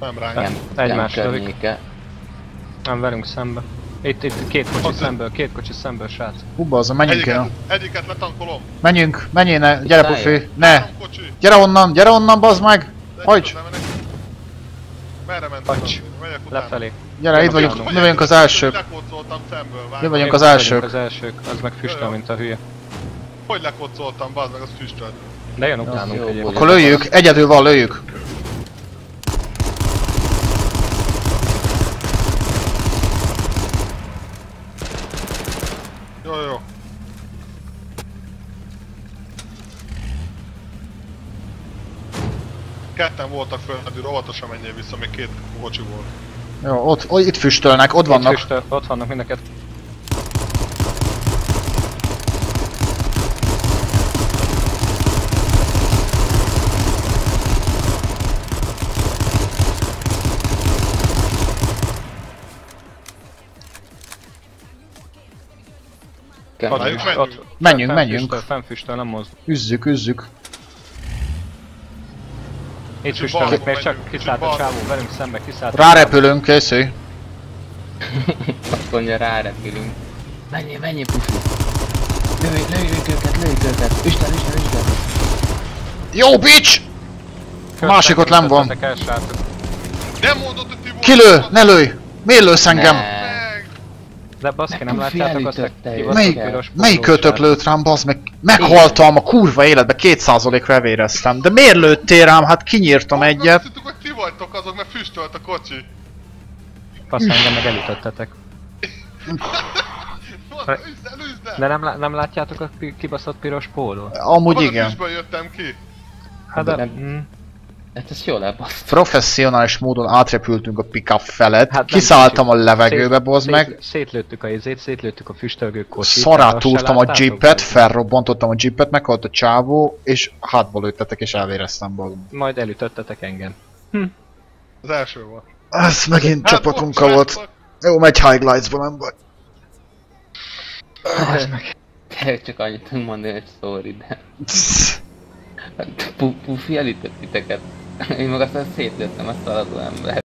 Nem ránk. Nem, Egymás nem velünk szembe. Itt, itt két kocsi Ott- szemből, két kocsi szemből, srác. Hú, bazza, menjünk Egyiket, el. egyiket letankolom. Menjünk, menjél, ne, gyere pufi, ne! Gyere onnan, gyere onnan, bazd meg! Menek. Merre ment? Utána. Lefelé. Gyere, itt vagyunk, mi vagyunk az elsők. Mi vagyunk az elsők. az elsők, az meg füstöl, mint a hülye. Hogy lekócoltam, bazd meg, az füstölt. De jön utánunk egyébként. Akkor lőjük, egyedül van, lőjük. Jó, jó. Ketten voltak földről, óvatosan menjél vissza, még két kocsi volt. Jó, ott, ott itt füstölnek, ott Itt vannak. füstöl, ott vannak mindeket. Menjünk. Menjünk, fenn menjünk. Füstöl, fenn füstöl, nem mozd. Üzzük, üzzük. Füstöl, balra még csak kiszállt a csávó, velünk szembe kiszállt. Rárepülünk, készülj. Azt mondja, rárepülünk. Menjél, menjél, pufi. Lőjük, lőjük őket, lőjük őket. Isten, Isten, Isten. Jó, bitch! másikot nem van. Nem mondod, hogy. Kilő, ne lőj! Miért lősz engem? Ne. De baszki, nem látjátok azt a Melyik, melyik kötök lőtt rám, bazd meg? Meghaltam a kurva életbe, 2%-ra evéreztem. De miért lőttél rám? Hát kinyírtam Azt egyet. hittük, hogy ti vagytok azok, mert füstölt a kocsi. Fasz engem meg elütöttetek. De nem, nem látjátok a kibaszott piros pólót? Amúgy igen. füstből jöttem ki. Hát de... Hát ez jól elbaszt. Professzionális módon átrepültünk a pickup felett. Hát nem Kiszálltam a levegőbe, Szét- bazd szét- meg. Szétlőttük a izét, szétlőttük a füstölgő kocsit. Szarát túrtam a jeepet, felrobbantottam a jeepet, meghalt a csávó, és hátba lőttetek és elvéreztem meg. Majd elütöttetek engem. Az első volt. Ez megint Hát, csapatunka ott volt. srácok, Jó, megy high glides nem baj. Csak annyit tudunk mondani, hogy sorry, de... Pu- Pufi elütött titeket. Én meg aztán szétlőttem a adó ember.